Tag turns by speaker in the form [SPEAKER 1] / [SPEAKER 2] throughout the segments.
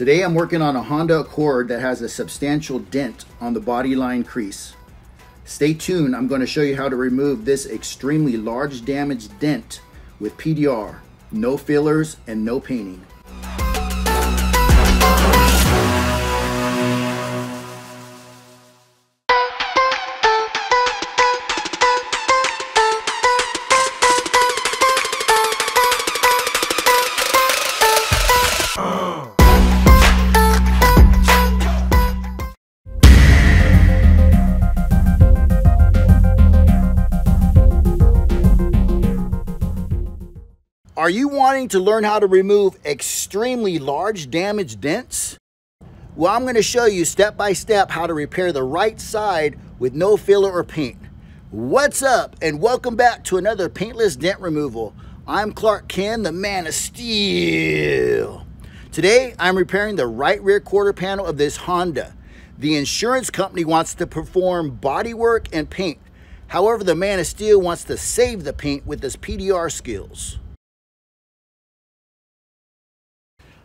[SPEAKER 1] Today I'm working on a Honda Accord that has a substantial dent on the body line crease. Stay tuned, I'm going to show you how to remove this extremely large damaged dent with PDR. No fillers and no painting. Are you wanting to learn how to remove extremely large damaged dents? Well, I'm going to show you step by step how to repair the right side with no filler or paint. What's up and welcome back to another paintless dent removal. I'm Clark Ken, the man of steel. Today, I'm repairing the right rear quarter panel of this Honda. The insurance company wants to perform body work and paint. However, the man of steel wants to save the paint with his PDR skills.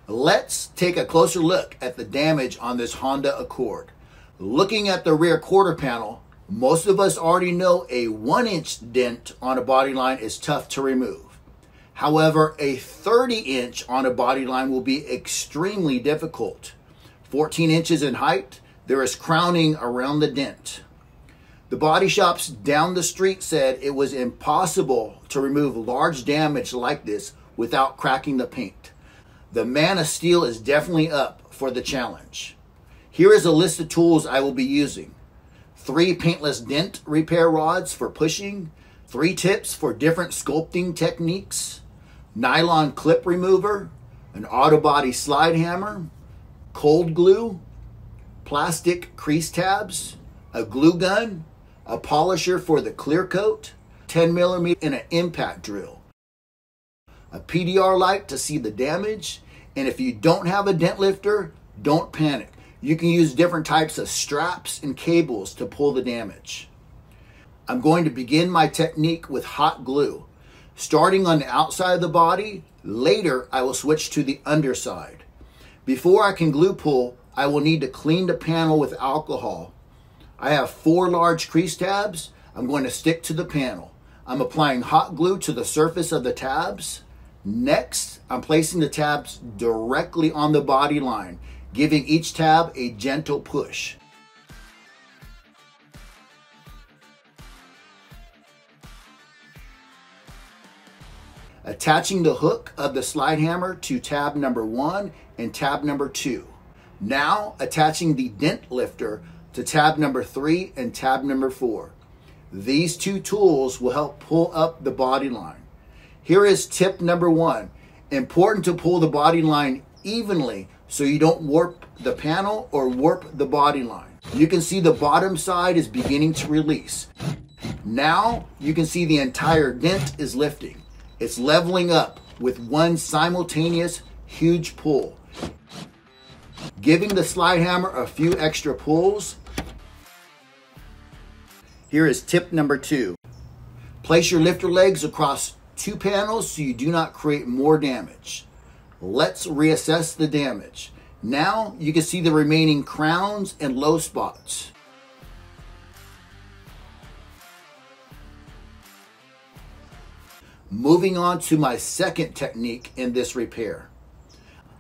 [SPEAKER 1] Let's take a closer look at the damage on this Honda Accord. Looking at the rear quarter panel, most of us already know a one inch dent on a body line is tough to remove. However, a 30 inch on a body line will be extremely difficult. 14 inches in height, there is crowning around the dent. The body shops down the street said it was impossible to remove large damage like this without cracking the paint. The Man of Steel is definitely up for the challenge. Here is a list of tools I will be using. Three paintless dent repair rods for pushing, three tips for different sculpting techniques, nylon clip remover, an auto body slide hammer, cold glue, plastic crease tabs, a glue gun, a polisher for the clear coat, 10 millimeter, and an impact drill. A PDR light to see the damage, and if you don't have a dent lifter, don't panic. You can use different types of straps and cables to pull the damage. I'm going to begin my technique with hot glue. Starting on the outside of the body, later I will switch to the underside. Before I can glue pull, I will need to clean the panel with alcohol. I have four large crease tabs. I'm going to stick to the panel. I'm applying hot glue to the surface of the tabs. Next, I'm placing the tabs directly on the body line, giving each tab a gentle push. Attaching the hook of the slide hammer to tab number one and tab number two. Now attaching the dent lifter to tab number three and tab number four. These two tools will help pull up the body line. Here is tip number one. Important to pull the body line evenly so you don't warp the panel or warp the body line. You can see the bottom side is beginning to release. Now you can see the entire dent is lifting. It's leveling up with one simultaneous huge pull. Giving the slide hammer a few extra pulls. Here is tip number two. Place your lifter legs across two panels so you do not create more damage. Let's reassess the damage. Now you can see the remaining crowns and low spots. Moving on to my second technique in this repair.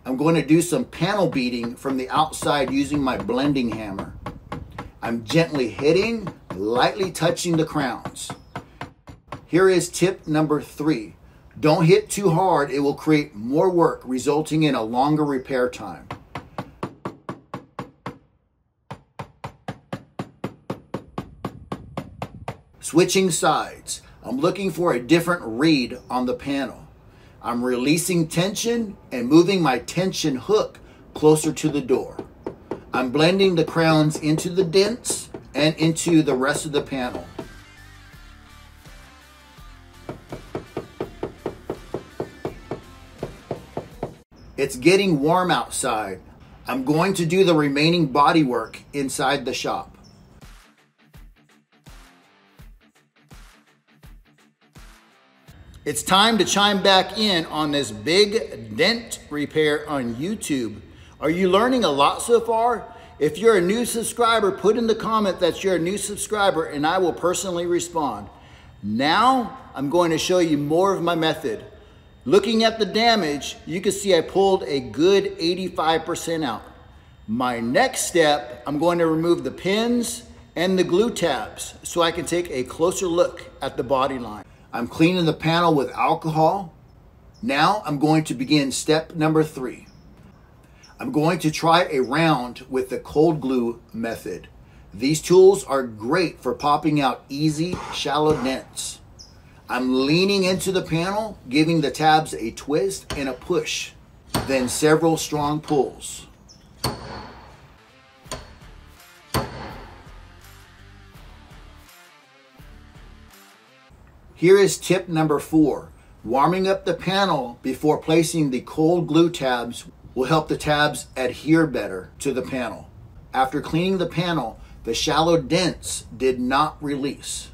[SPEAKER 1] I'm going to do some panel beating from the outside using my blending hammer. I'm gently hitting, lightly touching the crowns. Here is tip number three. Don't hit too hard, it will create more work, resulting in a longer repair time. Switching sides. I'm looking for a different read on the panel. I'm releasing tension and moving my tension hook closer to the door. I'm blending the crowns into the dents and into the rest of the panel. It's getting warm outside. I'm going to do the remaining body work inside the shop. It's time to chime back in on this big dent repair on YouTube. Are you learning a lot so far? If you're a new subscriber, put in the comment that you're a new subscriber and I will personally respond. Now, I'm going to show you more of my method. Looking at the damage, you can see I pulled a good 85% out. My next step, I'm going to remove the pins and the glue tabs so I can take a closer look at the body line. I'm cleaning the panel with alcohol. Now I'm going to begin step number three. I'm going to try a round with the cold glue method. These tools are great for popping out easy, shallow dents. I'm leaning into the panel, giving the tabs a twist and a push, then several strong pulls. Here is tip number four. Warming up the panel before placing the cold glue tabs will help the tabs adhere better to the panel. After cleaning the panel, the shallow dents did not release.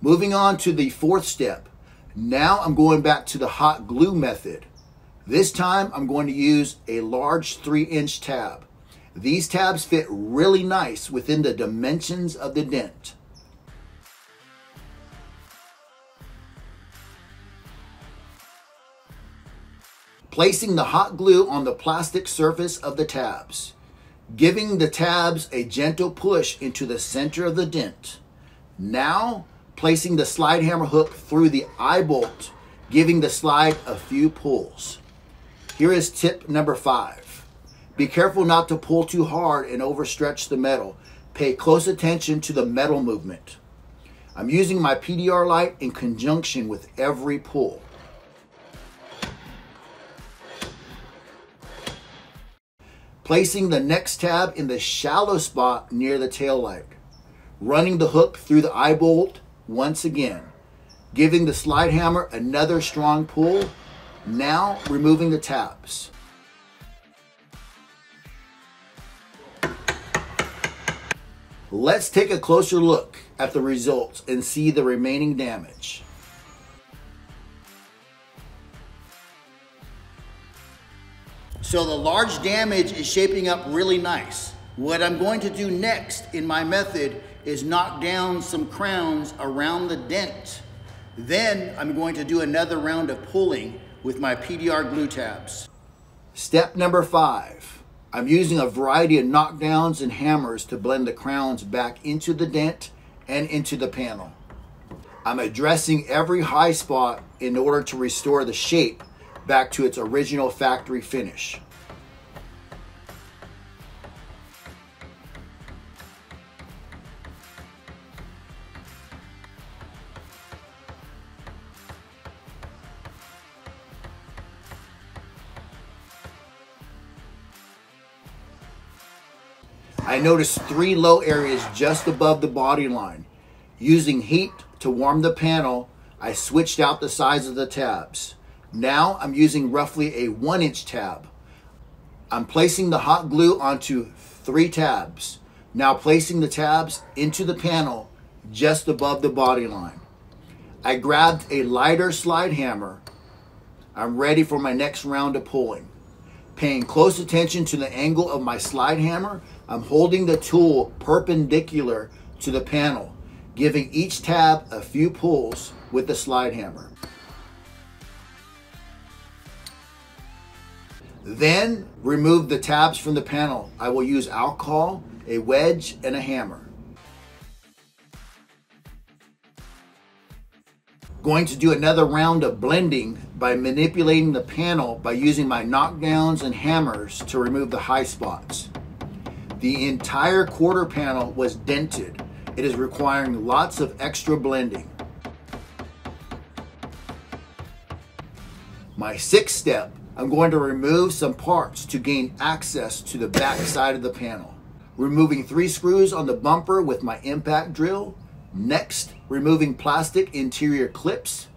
[SPEAKER 1] Moving on to the fourth step. Now I'm going back to the hot glue method. This time I'm going to use a large three inch tab. These tabs fit really nice within the dimensions of the dent. Placing the hot glue on the plastic surface of the tabs. Giving the tabs a gentle push into the center of the dent. Now placing the slide hammer hook through the eye bolt, giving the slide a few pulls. Here is tip number five. Be careful not to pull too hard and overstretch the metal. Pay close attention to the metal movement. I'm using my PDR light in conjunction with every pull. Placing the next tab in the shallow spot near the tail light. Running the hook through the eye bolt once again, giving the slide hammer another strong pull, now removing the tabs. Let's take a closer look at the results and see the remaining damage. So the large damage is shaping up really nice. What I'm going to do next in my method is knock down some crowns around the dent. Then I'm going to do another round of pulling with my PDR glue tabs. Step number five. I'm using a variety of knockdowns and hammers to blend the crowns back into the dent and into the panel. I'm addressing every high spot in order to restore the shape back to its original factory finish. Noticed three low areas just above the body line. Using heat to warm the panel, I switched out the size of the tabs. Now I'm using roughly a one inch tab. I'm placing the hot glue onto three tabs. Now placing the tabs into the panel just above the body line. I grabbed a lighter slide hammer. I'm ready for my next round of pulling. Paying close attention to the angle of my slide hammer I'm holding the tool perpendicular to the panel, giving each tab a few pulls with the slide hammer. Then remove the tabs from the panel. I will use alcohol, a wedge, and a hammer. Going to do another round of blending by manipulating the panel by using my knockdowns and hammers to remove the high spots. The entire quarter panel was dented. It is requiring lots of extra blending. My sixth step, I'm going to remove some parts to gain access to the back side of the panel. Removing three screws on the bumper with my impact drill. Next, removing plastic interior clips,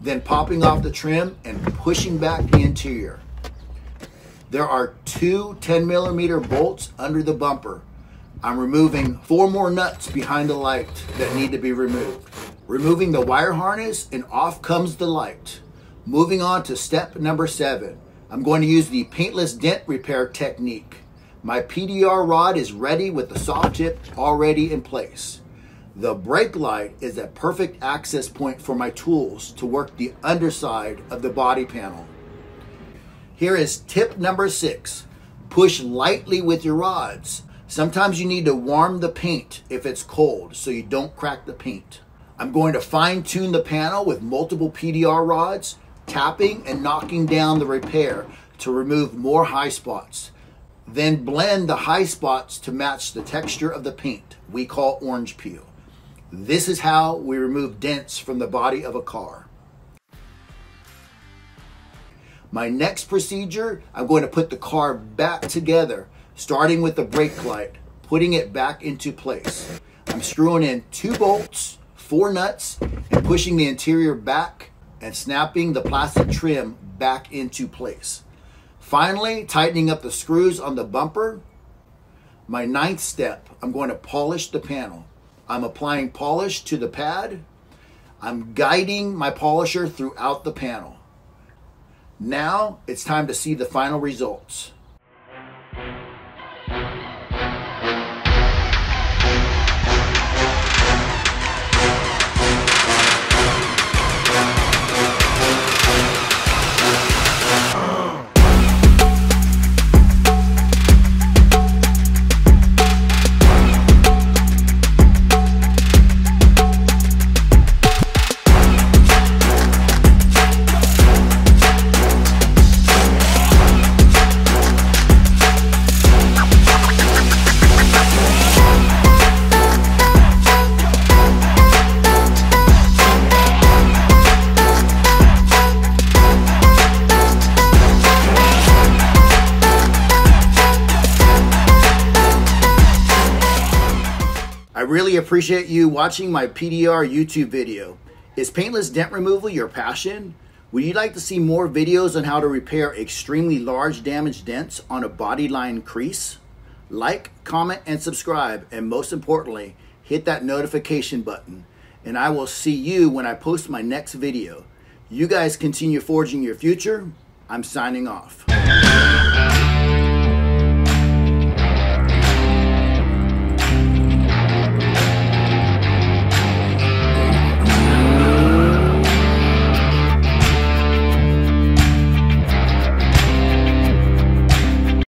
[SPEAKER 1] then popping off the trim and pushing back the interior. There are two 10 millimeter bolts under the bumper. I'm removing four more nuts behind the light that need to be removed. Removing the wire harness and off comes the light. Moving on to step number seven. I'm going to use the paintless dent repair technique. My PDR rod is ready with the soft tip already in place. The brake light is a perfect access point for my tools to work the underside of the body panel. Here is tip number six. Push lightly with your rods. Sometimes you need to warm the paint if it's cold so you don't crack the paint. I'm going to fine tune the panel with multiple PDR rods, tapping and knocking down the repair to remove more high spots. Then blend the high spots to match the texture of the paint we call orange peel. This is how we remove dents from the body of a car. My next procedure, I'm going to put the car back together, starting with the brake light, putting it back into place. I'm screwing in two bolts, four nuts, and pushing the interior back and snapping the plastic trim back into place. Finally, tightening up the screws on the bumper. My ninth step, I'm going to polish the panel. I'm applying polish to the pad. I'm guiding my polisher throughout the panel. Now it's time to see the final results. Really appreciate you watching my PDR YouTube video. Is paintless dent removal your passion? Would you like to see more videos on how to repair extremely large damaged dents on a body line crease? Like, comment, and subscribe, and most importantly, hit that notification button. And I will see you when I post my next video. You guys continue forging your future. I'm signing off.